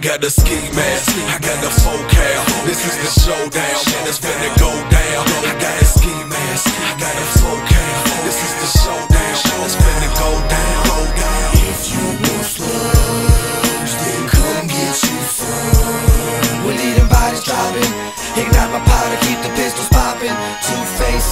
got the ski mask, I got the focal. This is the showdown, man, it's finna go down. I got a ski mask, I got a focal. This is the showdown, it's finna go down. If you want slugs, then come get you some. We're leading bodies dropping. Ignite my powder,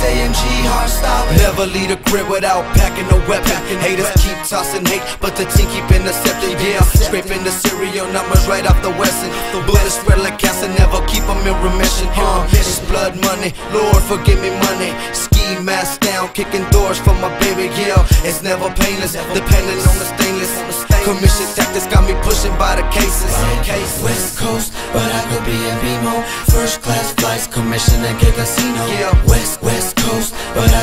AMG, hard stopping. Never leave a crib without packing a weapon. Haters keep tossing hate, but the team keep intercepting. Yeah, scraping the serial numbers right off the Wesson. The blood is spread like cancer, never keep them in remission. Uh, it's blood money, Lord forgive me money. Ski mask down, kicking doors for my baby. Yeah, it's never painless, depending on the stainless. Commission tactics got me pushing by the cases. Case. West Coast, but I could be in BMO. First class flights, commission and Casino. Yeah. West West Coast, but I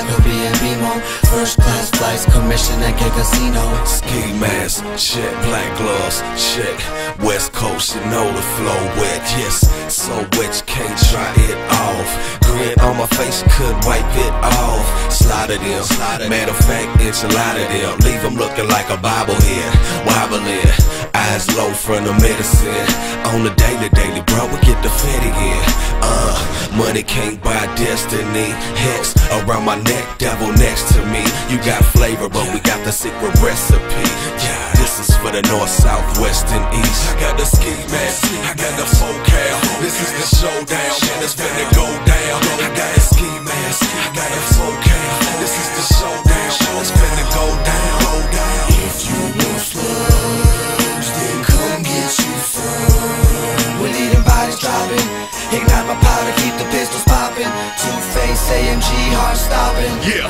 Casino. Ski mask, check, black gloves, check. West Coast, you know the flow wet, yes. So wet you can't try it off. Grit on my face, you couldn't wipe it off. Slide of them, matter of fact, it's a lot of them. Leave them looking like a bobblehead, wobbling. Eyes low from the medicine. On the daily, daily, bro, we get the fetty in. Uh, money can't buy destiny. Hex around my neck, devil next to me. You got flavor, but we got the secret recipe. Yeah, this is for the north, south, west, and east. I got the ski mask, I got the focal. This is the showdown, man, it's finna go down. I got a ski mask, Face AMG, hard stopping. Yeah,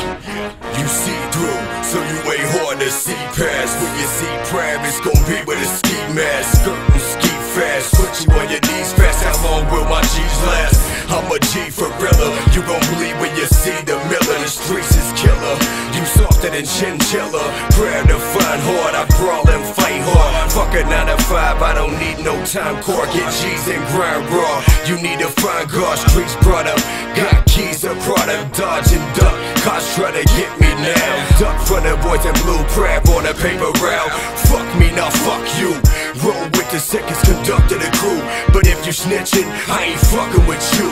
you see through, so you ain't hard to see past. When you see prime, it's gon' be with a ski mask. Skirting ski fast, put you on your knees fast. How long will my G's last? I'm a G for real. You gon' bleed when you see the miller. The streets is killer. You softer than chinchilla. Proud to find hard, I brawl and fight hard. 9 to 5, I don't need no time core. Get G's and grind raw. You need to find God, streets brought up. Got keys, a product, dodge and duck. Cops try to get me now. Duck from the boys in blue, crab on a paper route. Fuck me, now fuck you. Roll with the seconds, conduct of the crew. But if you snitching, I ain't fucking with you.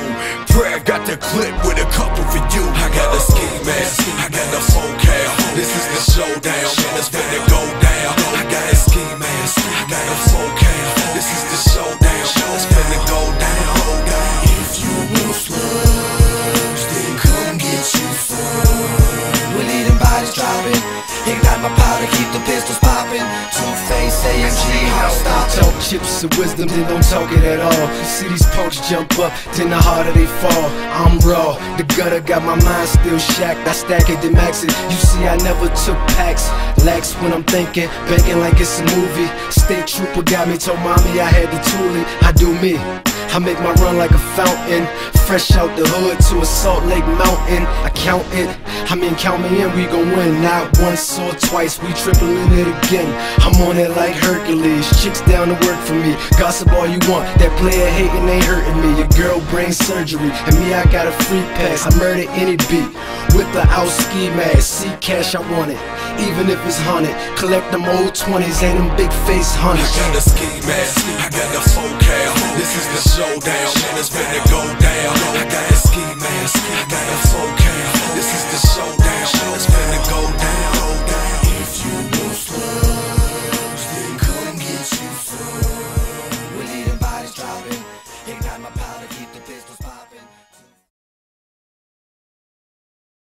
Prayer got the clip with a couple for you. I got the ski mask, I got the focal. This is the showdown, it's finna go down. I got a ski mask, I got a focal. This is the showdown, it's go down. Go down. If you slugs, then come get you some. We're leading bodies dropping. Ignite my powder, keep the pistols popping. Two face AMG. Talk chips of wisdom, then don't talk it at all. See these punks jump up, then the harder they fall. I'm raw, the gutter got my mind still shacked. I stack it, then max it. You see, I never took packs. Lax when I'm thinking, banking like it's a movie. State trooper got me, told mommy I had the tooling. I do me. I make my run like a fountain. Fresh out the hood to a Salt Lake Mountain. I count it. I mean, count me in, we gon' win. Not once or twice, we tripling it again. I'm on it like Hercules. Chicks down to work for me. Gossip all you want. That player hating ain't hurting me. Your girl brain surgery. And me, I got a free pass. I murder any beat. With the out ski mask. See cash, I want it. Even if it's haunted. Collect them old 20s and them big face I hunters. got a ski mask, I got the focal. This is the showdown, and it's finna go down. I got the ski man.